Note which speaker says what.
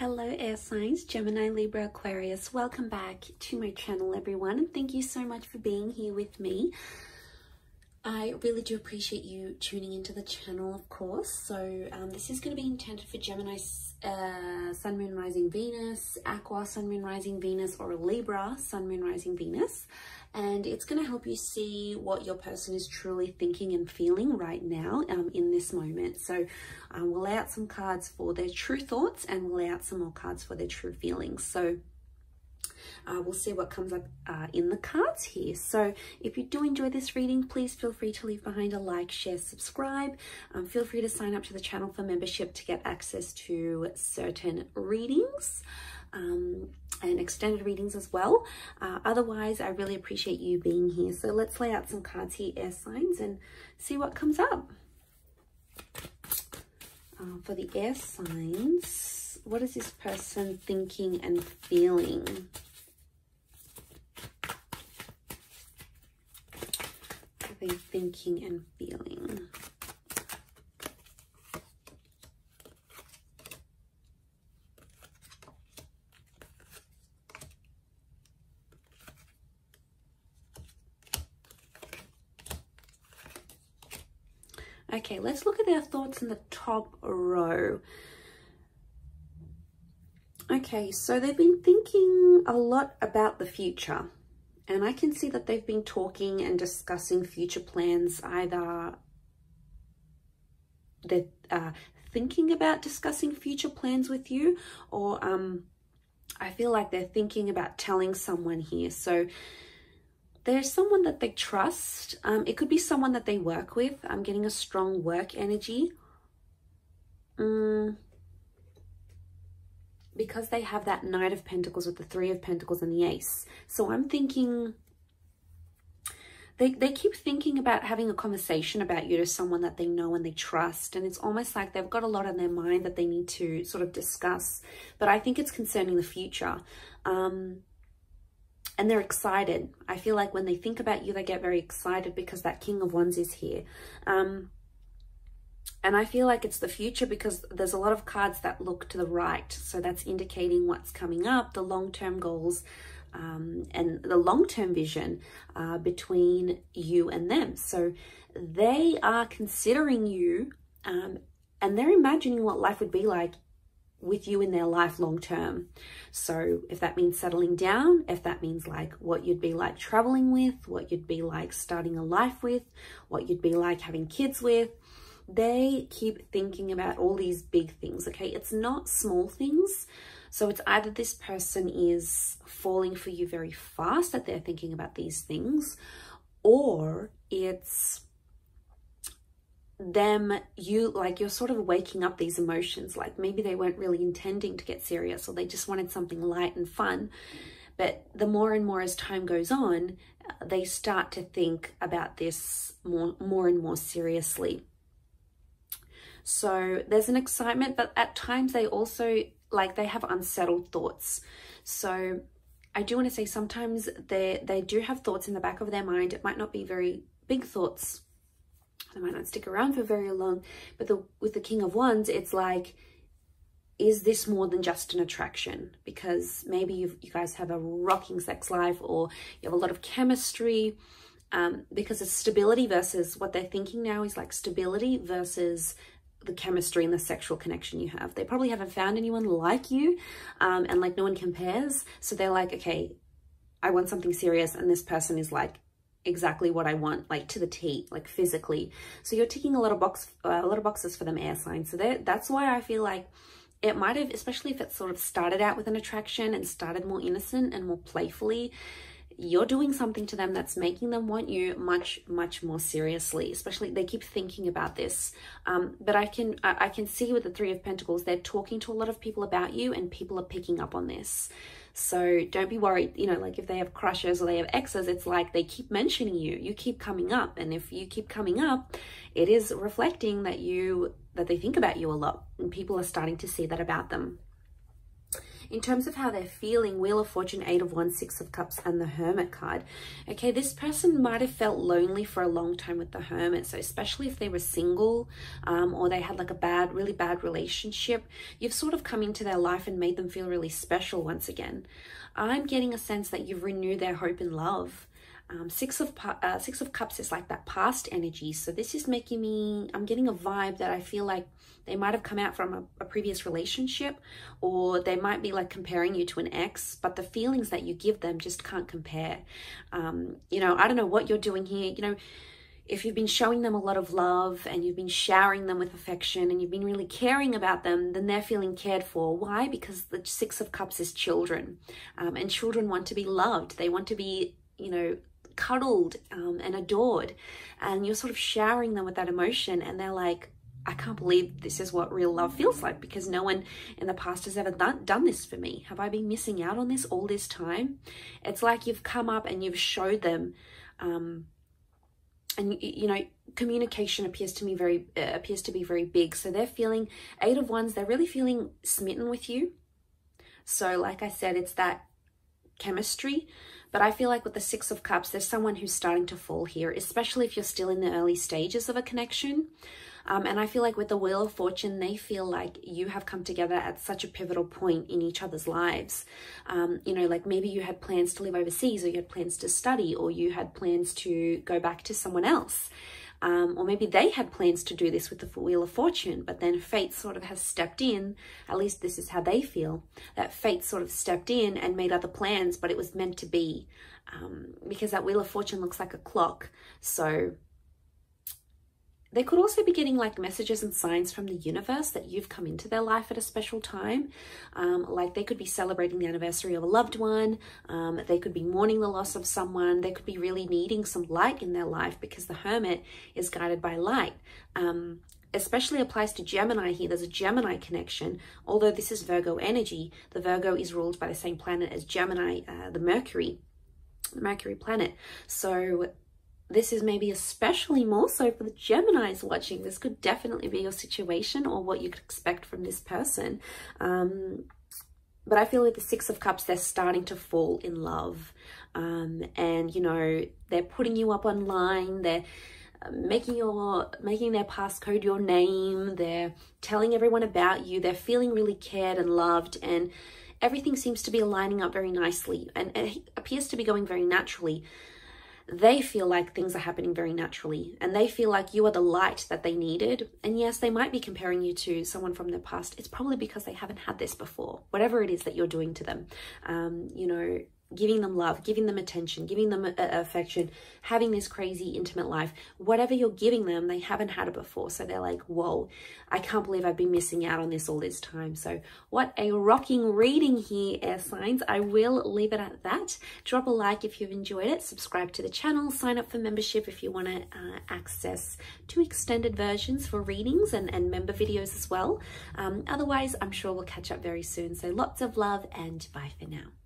Speaker 1: Hello air signs, Gemini, Libra, Aquarius. Welcome back to my channel everyone and thank you so much for being here with me. I really do appreciate you tuning into the channel of course. So um, this is going to be intended for Gemini, uh, Sun, Moon, Rising, Venus, Aqua, Sun, Moon, Rising, Venus or Libra, Sun, Moon, Rising, Venus and it's going to help you see what your person is truly thinking and feeling right now um, in this moment. So um, we'll lay out some cards for their true thoughts and we'll lay out some more cards for their true feelings. So uh, we'll see what comes up uh, in the cards here. So if you do enjoy this reading, please feel free to leave behind a like, share, subscribe. Um, feel free to sign up to the channel for membership to get access to certain readings. Um, and extended readings as well. Uh, otherwise, I really appreciate you being here. So let's lay out some cards here, air signs, and see what comes up. Uh, for the air signs, what is this person thinking and feeling? What are they thinking and feeling? Okay, let's look at their thoughts in the top row. Okay, so they've been thinking a lot about the future. And I can see that they've been talking and discussing future plans, either they're uh, thinking about discussing future plans with you, or um, I feel like they're thinking about telling someone here. So there's someone that they trust. Um, it could be someone that they work with. I'm getting a strong work energy. Mm. Because they have that Knight of Pentacles with the Three of Pentacles and the Ace. So I'm thinking... They, they keep thinking about having a conversation about you to someone that they know and they trust. And it's almost like they've got a lot on their mind that they need to sort of discuss. But I think it's concerning the future. Um, and they're excited. I feel like when they think about you, they get very excited because that King of Wands is here. Um, and I feel like it's the future because there's a lot of cards that look to the right. So that's indicating what's coming up, the long-term goals, um, and the long-term vision uh, between you and them. So they are considering you um, and they're imagining what life would be like with you in their life long term. So if that means settling down, if that means like what you'd be like traveling with, what you'd be like starting a life with, what you'd be like having kids with, they keep thinking about all these big things, okay? It's not small things. So it's either this person is falling for you very fast that they're thinking about these things, or it's them you like you're sort of waking up these emotions like maybe they weren't really intending to get serious or they just wanted something light and fun but the more and more as time goes on they start to think about this more more and more seriously so there's an excitement but at times they also like they have unsettled thoughts so I do want to say sometimes they they do have thoughts in the back of their mind it might not be very big thoughts they might not stick around for very long. But the, with the King of Wands, it's like, is this more than just an attraction? Because maybe you guys have a rocking sex life or you have a lot of chemistry. Um, because it's stability versus what they're thinking now is like stability versus the chemistry and the sexual connection you have. They probably haven't found anyone like you um, and like no one compares. So they're like, okay, I want something serious. And this person is like, exactly what I want, like to the T, like physically. So you're ticking a lot of box, uh, a lot of boxes for them air signs. So that's why I feel like it might have, especially if it sort of started out with an attraction and started more innocent and more playfully, you're doing something to them that's making them want you much much more seriously especially they keep thinking about this um, but i can I, can see with the three of pentacles they're talking to a lot of people about you and people are picking up on this so don't be worried, you know, like if they have crushes or they have exes, it's like they keep mentioning you, you keep coming up. And if you keep coming up, it is reflecting that you, that they think about you a lot and people are starting to see that about them. In terms of how they're feeling, Wheel of Fortune, Eight of Wands, Six of Cups, and the Hermit card. Okay, this person might have felt lonely for a long time with the Hermit. So especially if they were single um, or they had like a bad, really bad relationship, you've sort of come into their life and made them feel really special once again. I'm getting a sense that you've renewed their hope and love. Um, six of uh, six of cups is like that past energy so this is making me i'm getting a vibe that i feel like they might have come out from a, a, previous relationship or they might be like comparing you to an ex but the feelings that you give them just can't compare um, you know i don't know what you're doing here you know if you've been showing them a lot of love and you've been showering them with affection and you've been really caring about them, then they're feeling cared for. Why? Because the Six of Cups is children. Um, and children want to be loved. They want to be, you know, cuddled um, and adored. And you're sort of showering them with that emotion, and they're like, I can't believe this is what real love feels like because no one in the past has ever done, done this for me. Have I been missing out on this all this time? It's like you've come up and you've showed them, um, and you know, communication appears to me very uh, appears to be very big. So they're feeling eight of wands. They're really feeling smitten with you. So, like I said, it's that chemistry but I feel like with the Six of Cups, there's someone who's starting to fall here, especially if you're still in the early stages of a connection. Um, and I feel like with the Wheel of Fortune, they feel like you have come together at such a pivotal point in each other's lives. Um, you know, like maybe you had plans to live overseas, or you had plans to study, or you had plans to go back to someone else. Um, or maybe they had plans to do this with the Wheel of Fortune, but then fate sort of has stepped in. At least this is how they feel. That fate sort of stepped in and made other plans, but it was meant to be. Um, because that Wheel of Fortune looks like a clock. So they could also be getting like messages and signs from the universe that you've come into their life at a special time. Um, like they could be celebrating the anniversary of a loved one. Um, they could be mourning the loss of someone. They could be really needing some light in their life because the hermit is guided by light. Um, especially applies to Gemini here. There's a Gemini connection. Although this is Virgo energy, the Virgo is ruled by the same planet as Gemini, uh, the Mercury, the Mercury planet. So this is maybe especially more so for the Geminis watching. This could definitely be your situation or what you could expect from this person. Um, but I feel with the Six of Cups, they're starting to fall in love. Um, and, you know, they're putting you up online. They're uh, making your making their passcode your name they're telling everyone about you they're feeling really cared and loved and everything seems to be aligning up very nicely and it appears to be going very naturally they feel like things are happening very naturally and they feel like you are the light that they needed. And yes, they might be comparing you to someone from their past. It's probably because they haven't had this before, whatever it is that you're doing to them. Um, you know, giving them love, giving them attention, giving them uh, affection, having this crazy intimate life, whatever you're giving them, they haven't had it before. So they're like, whoa, I can't believe I've been missing out on this all this time. So what a rocking reading here, air signs. I will leave it at that. Drop a like if you've enjoyed it. Subscribe to the channel. Sign up for membership if you want to uh, access two extended versions for readings and, and member videos as well. Um, otherwise, I'm sure we'll catch up very soon. So lots of love and bye for now.